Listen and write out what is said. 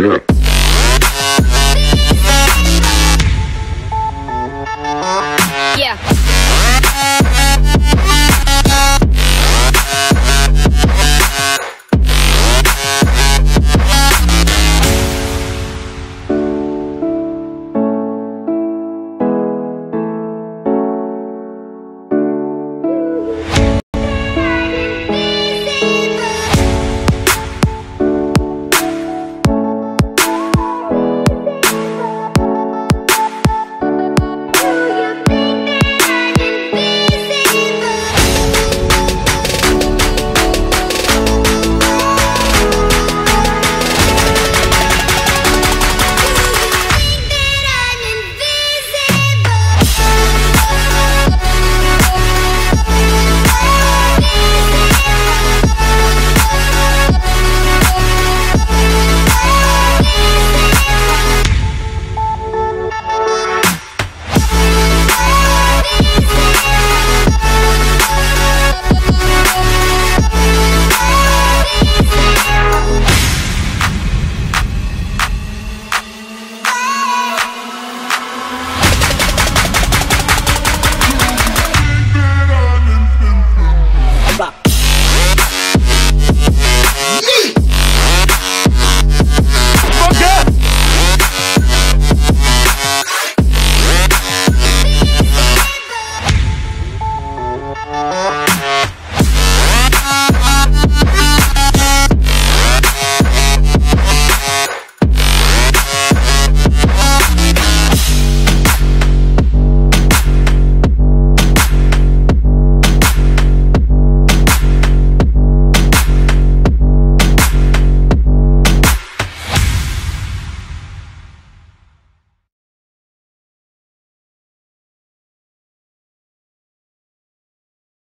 Yeah.